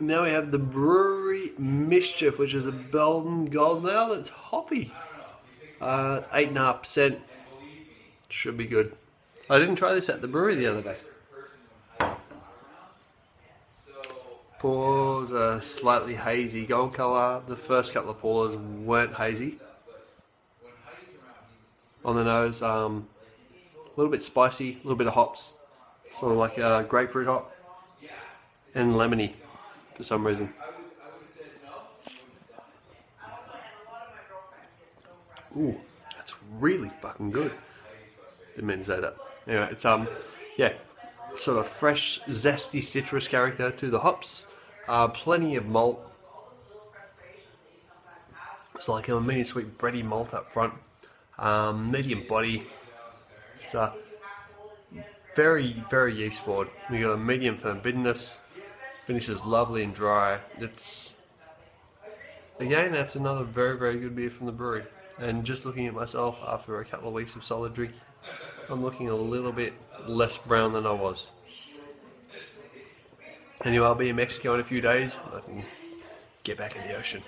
Now we have the Bruery Mischief, which is a Belgian Golden Ale that's hoppy. Uh, it's eight and a half percent. Should be good. I didn't try this at the brewery the other day. Pours are slightly hazy gold colour. The first couple of pours weren't hazy. On the nose, um, a little bit spicy, a little bit of hops, sort of like a grapefruit hop, and lemony for some reason. Ooh, that's really fucking good. Mean to say that. Anyway, it's um, yeah, sort of fresh, zesty citrus character to the hops. Uh, plenty of malt. It's like a mini sweet bready malt up front. Um, medium body. It's a very, very yeast forward. We got a medium firm bitterness. Finishes lovely and dry. It's again, that's another very, very good beer from the brewery. And just looking at myself after a couple of weeks of solid drink, I'm looking a little bit less brown than I was. Anyway, I'll be in Mexico in a few days. I can get back in the ocean.